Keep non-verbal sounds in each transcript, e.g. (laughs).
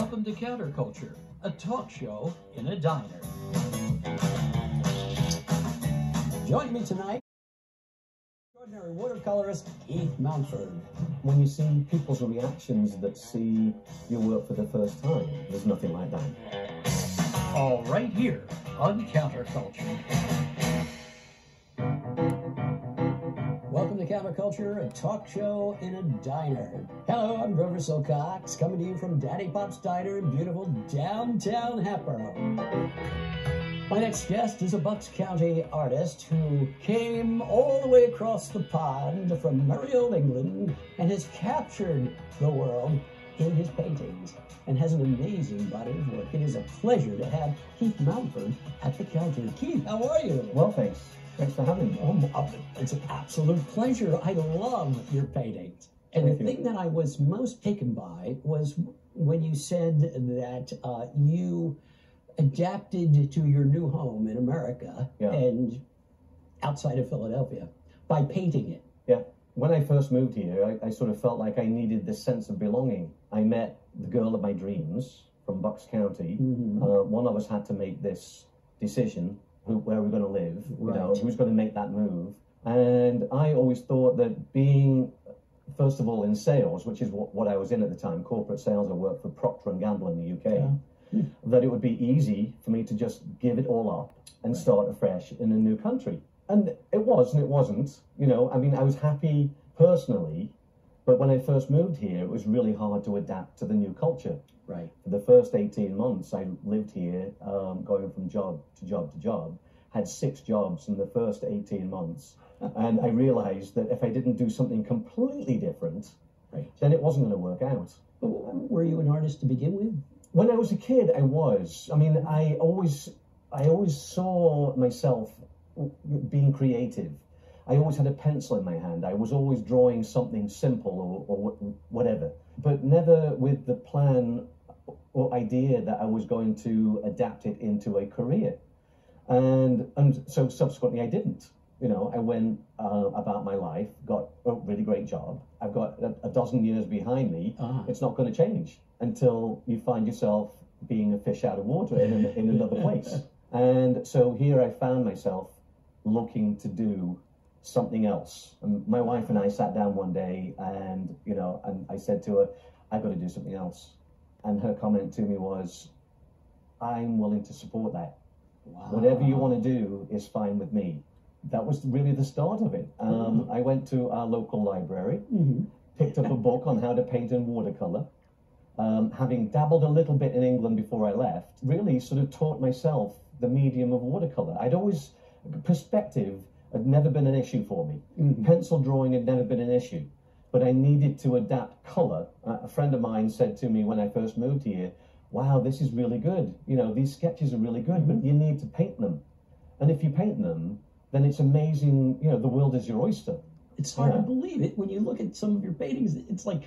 Welcome to Counterculture, a talk show in a diner. Join me tonight, extraordinary watercolorist Keith Mountford. when you see people's reactions that see your work for the first time, there's nothing like that. All right here on Counterculture. Counterculture, a talk show in a diner. Hello, I'm Grover Silcox, coming to you from Daddy Pop's Diner in beautiful downtown Hatboro. My next guest is a Bucks County artist who came all the way across the pond from old England and has captured the world in his paintings and has an amazing body of work. It is a pleasure to have Keith Mountford at the counter. Keith, how are you? Well, thanks. Thanks for having me. Oh, it's an absolute pleasure. I love your paintings. And the Thank you. thing that I was most taken by was when you said that uh, you adapted to your new home in America Yeah. and outside of Philadelphia by painting it. Yeah. When I first moved here, I, I sort of felt like I needed this sense of belonging. I met the girl of my dreams from Bucks County. Mhm. Uh, one of us had to make this decision who, where we're going to live, you know, who's going to make that move. And I always thought that being, first of all, in sales, which is what, what I was in at the time, corporate sales, I worked for Procter and Gamble in the UK, Yeah. Mm. that it would be easy for me to just give it all up and start afresh in a new country. And it was and it wasn't. You know, I mean, I was happy personally, but when I first moved here, it was really hard to adapt to the new culture. Right. For the first 18 months, I lived here, um, going from job to job to job, had six jobs in the first 18 months. (laughs) and I realized that if I didn't do something completely different, Right. then it wasn't going to work out. Were you an artist to begin with? When I was a kid, I was. I mean, I always, I always saw myself being creative. I always had a pencil in my hand. I was always drawing something simple or, or whatever, but never with the plan or idea that I was going to adapt it into a career. And and so subsequently, I didn't. You know, I went uh, about my life, got a really great job. I've got a, a dozen years behind me. Ah. It's not going to change until you find yourself being a fish out of water in, in another (laughs) place. And so here I found myself looking to do something else. And my wife and I sat down one day and, you know, and I said to her, I've got to do something else. And her comment to me was, I'm willing to support that. Wow. Whatever you want to do is fine with me. That was really the start of it. Um, I went to our local library, Mhm. picked up a book on how to paint in watercolor. Um, having dabbled a little bit in England before I left, really sort of taught myself the medium of watercolor. I'd always, perspective had never been an issue for me. Mhm. Pencil drawing had never been an issue, but I needed to adapt color. Uh, a friend of mine said to me when I first moved here, Wow, this is really good. You know, these sketches are really good, but you need to paint them. And if you paint them, then it's amazing. You know, the world is your oyster. It's hard Yeah. to believe it when you look at some of your paintings. It's like,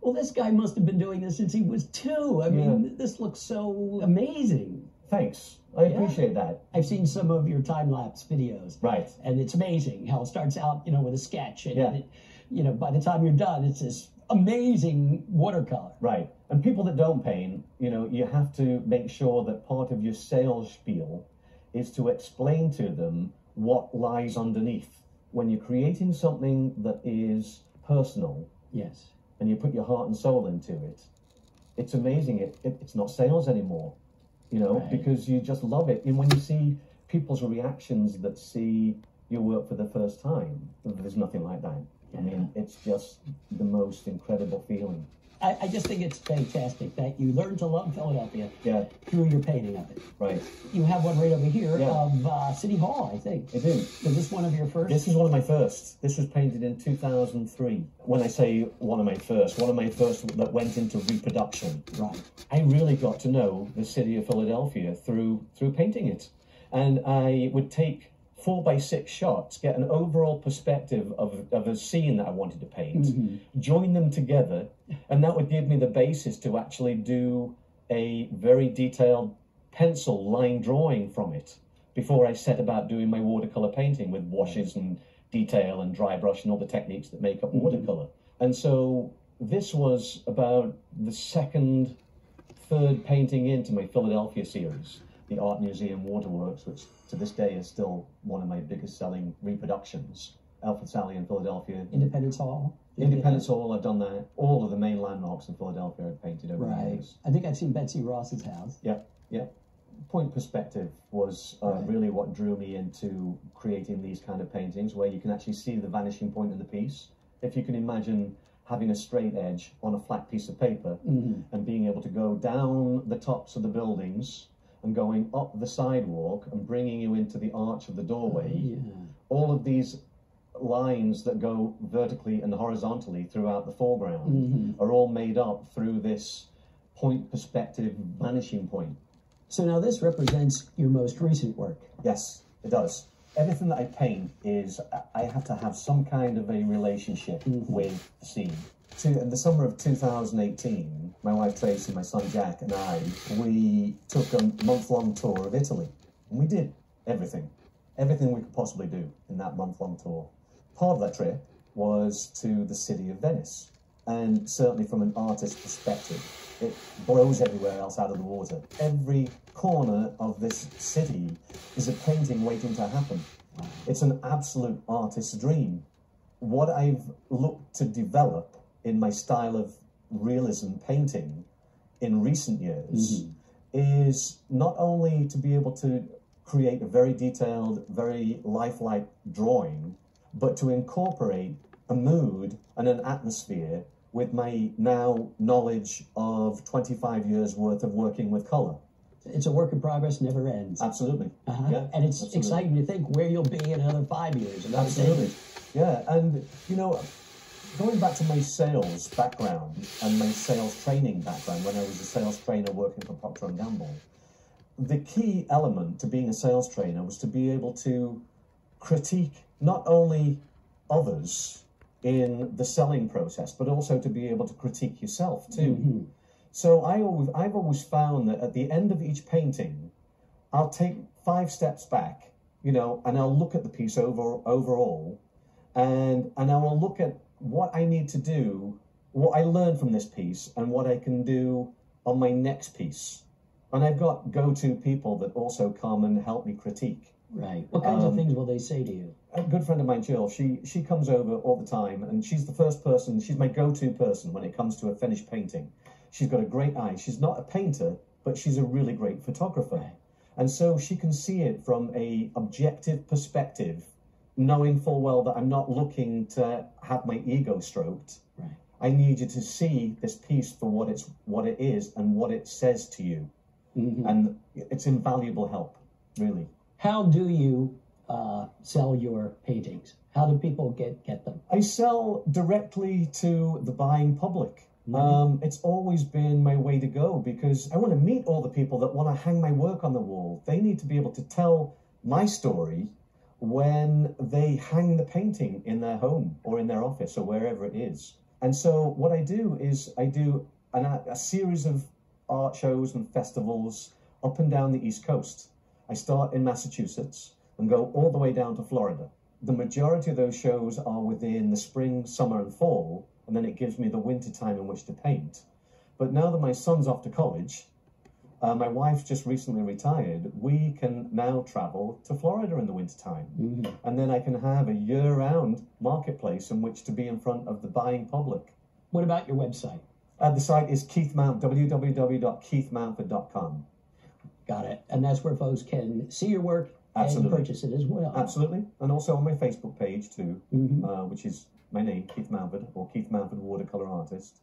well, this guy must have been doing this since he was two. I mean, this looks so amazing. Thanks. I Yeah. appreciate that. I've seen some of your time lapse videos, Right. and it's amazing how it starts out, you know, with a sketch, and Yeah. it, you know, by the time you're done, it's this amazing watercolor. Right. And people that don't paint, you know, you have to make sure that part of your sales spiel is to explain to them what lies underneath. When you're creating something that is personal Yes. and you put your heart and soul into it, it's amazing. It, it it's not sales anymore, you know, Right. because you just love it. And when you see people's reactions that see your work for the first time, there's nothing like that. I mean, it's just the most incredible feeling. I, I just think it's fantastic that you learned to love Philadelphia Yeah, through your painting of it. right. You have one right over here Yeah. of uh, City Hall, I think. I do. Is this one of your first? This is one of my first. This was painted in 2003. When I say one of my first, one of my first that went into reproduction. right. I really got to know the city of Philadelphia through through painting it, and I would take four by six shots, get an overall perspective of, of a scene that I wanted to paint, mm-hmm. join them together, and that would give me the basis to actually do a very detailed pencil line drawing from it before I set about doing my watercolor painting with washes and detail and dry brush and all the techniques that make up mm-hmm. watercolor. And so this was about the second third painting into my Philadelphia series, the Art Museum Waterworks, which to this day is still one of my biggest selling reproductions. Elfreth's Alley in Philadelphia. Independence Hall. Independence Hall, I've done that. All of the main landmarks in Philadelphia I've painted over the Right. years. I think I've seen Betsy Ross's house. Yeah, yeah. Point perspective was uh, Right. really what drew me into creating these kind of paintings, where you can actually see the vanishing point in the piece. If you can imagine having a straight edge on a flat piece of paper Mhm. and being able to go down the tops of the buildings and going up the sidewalk and bringing you into the arch of the doorway, Yeah. all of these lines that go vertically and horizontally throughout the foreground Mhm. are all made up through this point perspective vanishing point. So now this represents your most recent work. Yes, it does. Everything that I paint is I have to have some kind of a relationship with the scene. So in the summer of 2018, my wife Tracy, my son Jack, and I, we took a month-long tour of Italy, and we did everything, everything we could possibly do in that month-long tour. Part of that trip was to the city of Venice, and certainly from an artist's perspective, it blows everywhere else out of the water. Every corner of this city is a painting waiting to happen. It's an absolute artist's dream. What I've looked to develop in my style of realism painting in recent years is not only to be able to create a very detailed, very lifelike drawing, but to incorporate a mood and an atmosphere with my now knowledge of 25 years worth of working with color. It's a work in progress, never ends. Absolutely. Uh-huh. Yeah, and it's absolutely. exciting to think where you'll be in another five years. Absolutely. decade. Yeah, and you know, going back to my sales background and my sales training background when I was a sales trainer working for Procter and Gamble, the key element to being a sales trainer was to be able to critique not only others in the selling process, but also to be able to critique yourself too. Mhm. So I always, I've always found that at the end of each painting, I'll take five steps back, you know, and I'll look at the piece over overall, and and I will look at what I need to do, what I learned from this piece, and what I can do on my next piece. And I've got go-to people that also come and help me critique. Right. What kinds of Um, things will they say to you? A good friend of mine, Jill, she she comes over all the time, and she's the first person. She's my go-to person when it comes to a finished painting. She's got a great eye. She's not a painter, but she's a really great photographer, and so she can see it from a objective perspective, knowing full well that I'm not looking to have my ego stroked. Right. I need you to see this piece for what it's what it is and what it says to you, Mhm. and it's invaluable help, really. How do you uh, sell your paintings? How do people get get them? I sell directly to the buying public. Mhm. Um, it's always been my way to go because I want to meet all the people that want to hang my work on the wall. They need to be able to tell my story when they hang the painting in their home or in their office or wherever it is. And so what I do is I do an, a series of art shows and festivals up and down the East Coast. I start in Massachusetts and go all the way down to Florida. The majority of those shows are within the spring, summer, and fall, and then it gives me the winter time in which to paint. But now that my son's off to college, uh, my wife just recently retired, we can now travel to Florida in the wintertime. Mhm. And then I can have a year round marketplace in which to be in front of the buying public. What about your website? Uh, the site is Keith Mount, www.keithmountford.com. Got it. And that's where folks can see your work Absolutely. and purchase it as well. Absolutely. And also on my Facebook page too, Mhm. uh, which is my name, Keith Mountford, or Keith Mountford Watercolor Artist.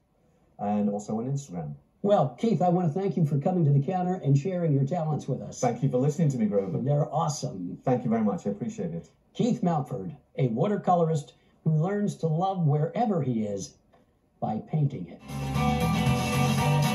And also on Instagram. Well, Keith, I want to thank you for coming to the counter and sharing your talents with us. Thank you for listening to me, Grover. They're awesome. Thank you very much. I appreciate it. Keith Mountford, a watercolorist who learns to love wherever he is by painting it.